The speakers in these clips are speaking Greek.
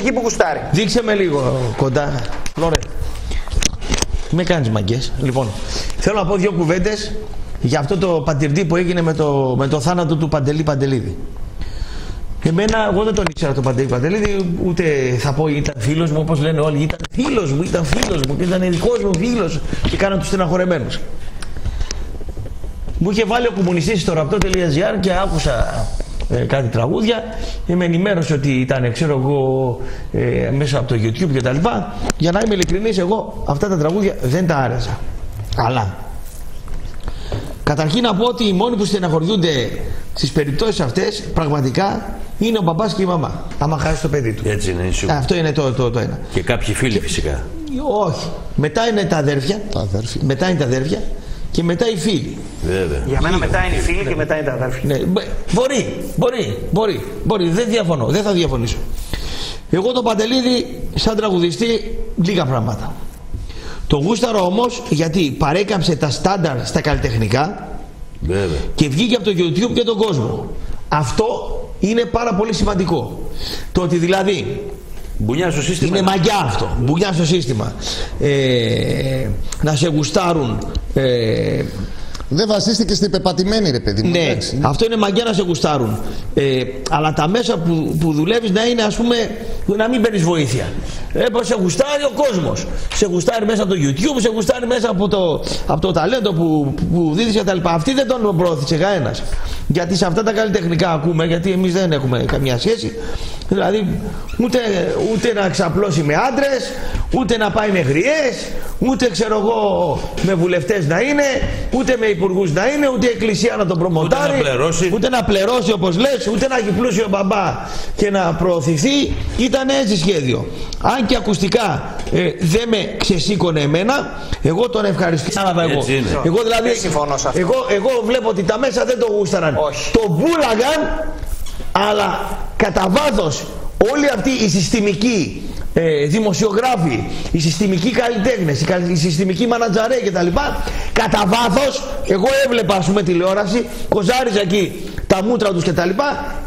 μουσική που γουστάρει. Δείξε με λίγο κοντά. Λόρε. Με κάνεις μαγκές. Λοιπόν, θέλω να πω δύο κουβέντες για αυτό το παντιρτή που έγινε με το, με το θάνατο του Παντελή Παντελίδη. Εμένα, εγώ δεν τον ήξερα τον Παντελή Παντελίδη, ούτε θα πω ήταν φίλος μου όπως λένε όλοι. Ήταν φίλος μου, ήταν φίλος μου, ήταν δικό μου φίλος και κάναν τους στεναχωρεμένους. Μου είχε βάλει ο κομμουνιστής στο ραπτό.gr και άκουσα ε, κάτι τραγούδια και με ενημέρωσε ότι ήταν, ξέρω εγώ, ε, μέσα από το YouTube κτλ. Για να είμαι ειλικρινής, εγώ αυτά τα τραγούδια δεν τα άρεσα. Αλλά Καταρχήν να πω ότι οι μόνοι που στεναχωριούνται στις περιπτώσεις αυτές πραγματικά είναι ο μπαμπάς και η μαμά. Άμα χάσει το παιδί του. Έτσι είναι, σίγουρα. Αυτό είναι το, το, το ένα. Και κάποιοι φίλοι φυσικά. Όχι. Μετά είναι τα αδέρφια. Τα αδέρφια. Μετά είναι τα αδέρφια. Και μετά οι φίλοι. Βέβαια. Για μένα μετά είναι οι φίλοι και μετά είναι τα αδέρφια. Ναι, μπο- μπορεί, μπορεί, μπορεί, μπορεί. Δεν διαφωνώ, δεν θα διαφωνήσω. Εγώ τον Παντελίδη, σαν τραγουδιστή, λίγα πράγματα. Το γούσταρο όμως γιατί παρέκαμψε τα στάνταρ στα καλλιτεχνικά Βέβαια. και βγήκε από το YouTube και τον κόσμο. Αυτό είναι πάρα πολύ σημαντικό. Το ότι δηλαδή Μπουνιά στο σύστημα. είναι μαγιά αυτό, μπουνιά στο σύστημα. Ε, να σε γουστάρουν ε, Δεν βασίστηκε στην πεπατημένη, ρε παιδί μου. ναι, εντάξει. αυτό είναι μαγιά να σε γουστάρουν. Ε, αλλά τα μέσα που, που δουλεύεις να είναι, ας πούμε, να μην παίρνεις βοήθεια. Ε, πως σε γουστάρει ο κόσμος. Σε γουστάρει μέσα από το YouTube, σε γουστάρει μέσα από το, από το ταλέντο που, που δίδεις κτλ. Αυτή δεν τον προώθησε κανένας. Γιατί σε αυτά τα καλλιτεχνικά ακούμε, γιατί εμείς δεν έχουμε καμία σχέση. Δηλαδή, ούτε, ούτε να ξαπλώσει με άντρες, ούτε να πάει με γριές, ούτε ξέρω εγώ με βουλευτές να είναι, ούτε με υπουργούς να είναι, ούτε η εκκλησία να τον προμοντάρει, να πληρώσει. ούτε να πληρώσει όπως λες, ούτε να έχει πλούσιο μπαμπά και να προωθηθεί. Ήταν έτσι σχέδιο. Αν και ακουστικά ε, δεν με ξεσήκωνε εμένα, εγώ τον ευχαριστήσα. Εγώ. Έτσι είναι. εγώ δηλαδή, Δεν συμφωνώ σε αυτό. εγώ, εγώ βλέπω ότι τα μέσα δεν το γούσταραν. Όχι. Το μπούλαγαν, αλλά κατά βάθος όλοι αυτοί οι συστημικοί ε, δημοσιογράφοι, οι συστημικοί καλλιτέχνες, οι, καλ- οι συστημικοί μανατζαρέ κτλ. Κατά βάθος, εγώ έβλεπα ας πούμε τηλεόραση, κοζάριζα εκεί τα μούτρα τους κτλ.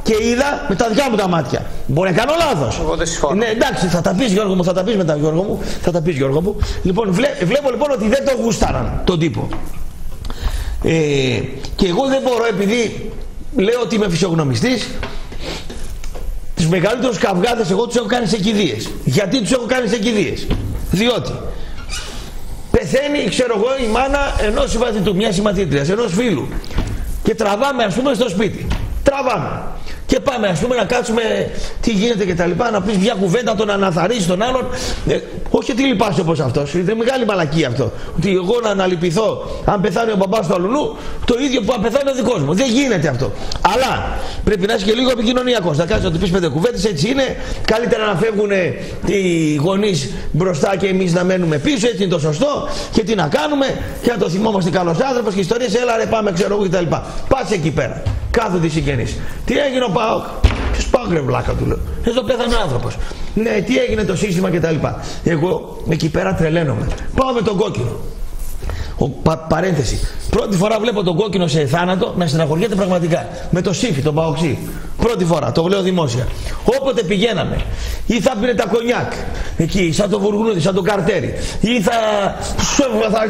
Και, είδα με τα δικά μου τα μάτια. Μπορεί να κάνω λάθος. Εγώ δεν συμφωνώ. Ναι, εντάξει, θα τα πεις Γιώργο μου, θα τα πεις μετά Γιώργο μου. Θα τα πεις Γιώργο μου. Λοιπόν, βλέ- βλέπω λοιπόν ότι δεν το γούσταραν τον τύπο. Ε, και εγώ δεν μπορώ επειδή λέω ότι είμαι φυσιογνωμιστής τους μεγαλύτερους καυγάδες εγώ τους έχω κάνει σε κηδείες. Γιατί τους έχω κάνει σε κηδείες; Διότι πεθαίνει ξέρω εγώ η μάνα ενός συμμαθητού, μια συμμαθήτριας, ενός φίλου και τραβάμε ας πούμε στο σπίτι. Τραβάμε. Και πάμε ας πούμε να κάτσουμε τι γίνεται και τα λοιπά, να πεις μια κουβέντα, τον αναθαρρύσει τον άλλον. Ε, όχι ότι λυπάσαι όπως αυτός, είναι μεγάλη μαλακή αυτό. Ότι εγώ να αναλυπηθώ αν πεθάνει ο μπαμπάς του αλουνού, το ίδιο που αν πεθάνει ο δικός μου. Δεν γίνεται αυτό. Αλλά πρέπει να είσαι και λίγο επικοινωνιακός. Να κάτσεις να του πεις πέντε κουβέντες, έτσι είναι. Καλύτερα να φεύγουν οι γονείς μπροστά και εμείς να μένουμε πίσω, έτσι είναι το σωστό. Και τι να κάνουμε, και να το θυμόμαστε καλός άνθρωπος και ιστορίες, έλα ρε πάμε ξέρω εγώ κτλ. Πας εκεί πέρα. Κάθονται οι συγγενείς. Τι έγινε ο Πάοκ. Ποιος Πάοκ ρε βλάκα του λέω. Εδώ πέθανε ο άνθρωπος. Ναι, τι έγινε το σύστημα κτλ. Εγώ εκεί πέρα τρελαίνομαι. Πάω με τον κόκκινο. Ο, πα, παρένθεση. Πρώτη φορά βλέπω τον κόκκινο σε θάνατο να στεναχωριέται πραγματικά. Με το σύφι, τον παοξί. Πρώτη φορά, το λέω δημόσια. Όποτε πηγαίναμε, ή θα πίνε τα κονιάκ εκεί, σαν το βουργουνούδι, σαν το καρτέρι, ή θα. θα, θα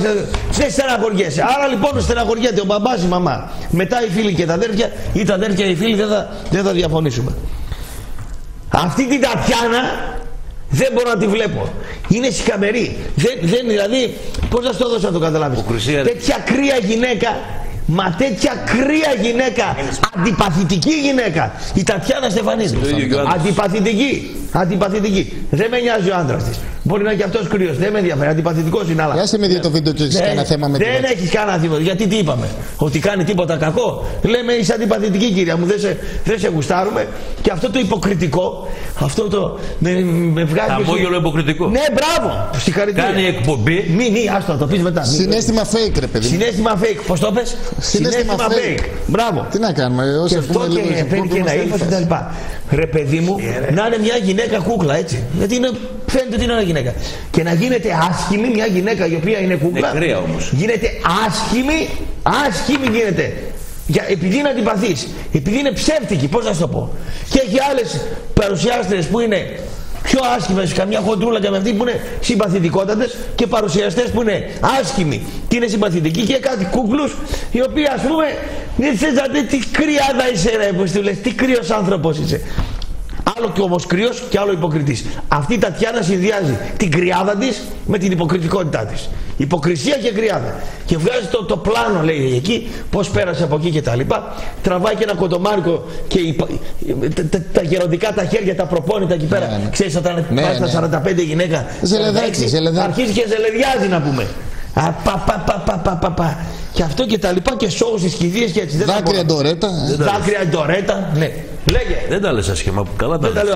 δεν στεναχωριέσαι. Άρα λοιπόν στεναχωριέται ο μπαμπάς, η μαμά. Μετά οι φίλοι και τα αδέρφια, ή τα αδέρφια οι φίλοι δεν θα, δεν θα διαφωνήσουμε. Αυτή την Τατιάνα δεν μπορώ να τη βλέπω. Είναι σικαμερή. Δεν, δεν, δηλαδή, πώς να στο δώσω να το καταλάβεις. Υποκρισία. Τέτοια κρύα γυναίκα, μα τέτοια κρύα γυναίκα, αντιπαθητική γυναίκα. Η Τατιάνα Στεφανίδη. Το ίδιο και ο άντρας. Αντιπαθητική. Αντιπαθητική. Δεν με νοιάζει ο άντρας της. Μπορεί να είναι και αυτός κρύος. Δεν με ενδιαφέρει. Αντιπαθητικός είναι, αλλά. Άσε με δει το βίντεο και έχεις Δεν- κανένα θέμα με την Δεν έχεις κανένα τίποτα. Γιατί τι είπαμε, Ότι κάνει τίποτα κακό; Λέμε είσαι αντιπαθητική κυρία μου, δεν σε, δεν σε γουστάρουμε. Και αυτό το υποκριτικό, αυτό το. Με, με βγάζει. Χαμόγελο υποκριτικό. Ναι, μπράβο. Συγχαρητήρια. Κάνει εκπομπή. Μη, μη, άστο, να το πεις μετά. Μη. Συνέστημα fake, ρε παιδί μου. Συνέστημα fake. Πώς το πες; Συναίσθημα fake. Μπράβο. Τι να κάνουμε, όσοι Και αυτό ακούμε λίγο και hip hop, παίρνει και ένα είμαστε ύφος και τα αλήθειες. λοιπά. Ρε παιδί μου, να είναι μια γυναίκα κούκλα έτσι. Γιατί είναι, φαίνεται ότι είναι ένα γυναίκα. Και να γίνεται άσχημη μια γυναίκα η οποία είναι κούκλα. Νεκρία όμως. Γίνεται άσχημη, άσχημη γίνεται. Για, επειδή είναι αντιπαθής, επειδή είναι ψεύτικη, πώς να σου το πω. Και έχει άλλες παρουσιάστρες που είναι πιο άσχημες, καμιά χοντρούλα και με αυτή που είναι συμπαθητικότατες και παρουσιαστές που είναι άσχημοι και είναι συμπαθητικοί και κάτι κούκλους οι οποίοι ας πούμε δεν θες να δεις τι κρυάδα είσαι, ρε, που του λες, τι κρύος άνθρωπος είσαι. Άλλο και όμως κρύος και άλλο υποκριτής. Αυτή η Τατιάνα συνδυάζει την κρυάδα της με την υποκριτικότητά της. Υποκρισία και κρυάδα. Και βγάζει το, το πλάνο, λέει εκεί, πώς πέρασε από εκεί και τα λοιπά. Τραβάει και ένα κοντομάρικο και η, τα, τα, τα γεροντικά τα χέρια, τα προπόνητα εκεί πέρα. Ναι, ναι. Ξέρεις, όταν Ναι, πάει ναι. στα 45 γυναίκα. Ζελεδάκι, 46, ζελεδάκι. Αρχίζεις και ζελεδιάζει να πούμε. Α, πα, πα, πα, πα, πα, πα, πα. Και αυτό και τα λοιπά και σώου στις κηδείες και έτσι. Δεν θα Δάκρυα μπορώ. ντορέτα. Δάκρυα ντορέτα. Ναι. Λέγε. Δεν τα λες άσχημα. Καλά τα Δεν τα λες. λέω